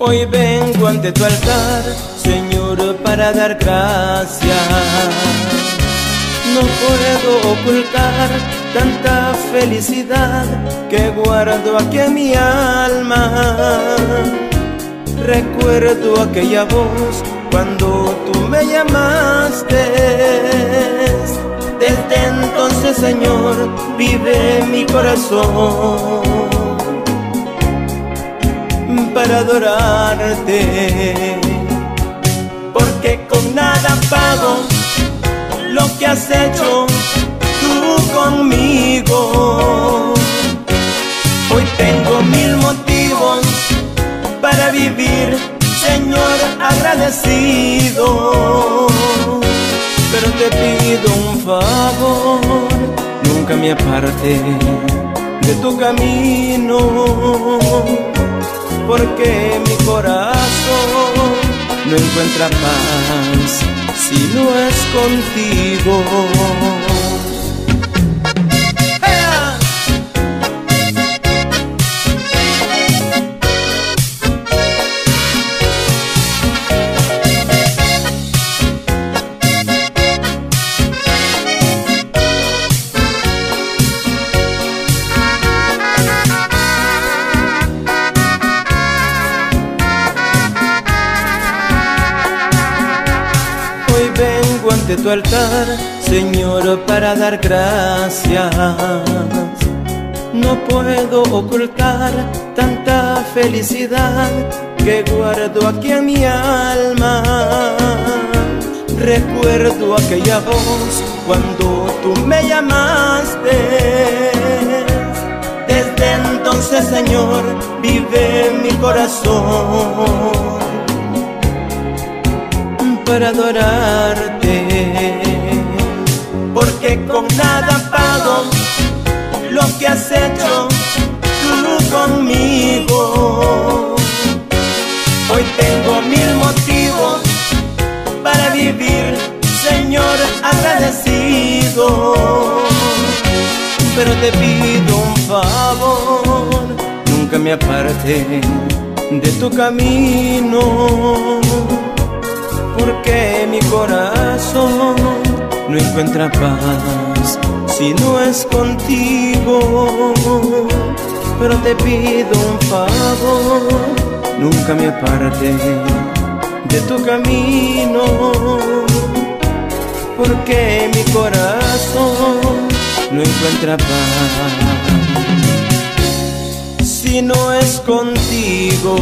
Hoy vengo ante tu altar, Señor, para dar gracias. No puedo ocultar tanta felicidad que guardo aquí en mi alma. Recuerdo aquella voz cuando tú me llamaste. Desde entonces, Señor, vive mi corazón para adorarte. Porque con nada pago lo que has hecho tú conmigo. Hoy tengo mil motivos para vivir, Señor, agradecido. Pero te pido un favor, nunca me aparte de tu camino porque mi corazón no encuentra paz si no es contigo. Ante tu altar, Señor, para dar gracias. No puedo ocultar tanta felicidad que guardo aquí en mi alma. Recuerdo aquella voz cuando tú me llamaste. Desde entonces, Señor, vive mi corazón para adorarte. Porque con nada pago lo que has hecho tú conmigo. Hoy tengo mil motivos para vivir, Señor, agradecido. Pero te pido un favor, nunca me aparte de tu camino porque mi no encuentra paz si no es contigo. Pero te pido un favor, nunca me aparte de tu camino, porque mi corazón no encuentra paz si no es contigo.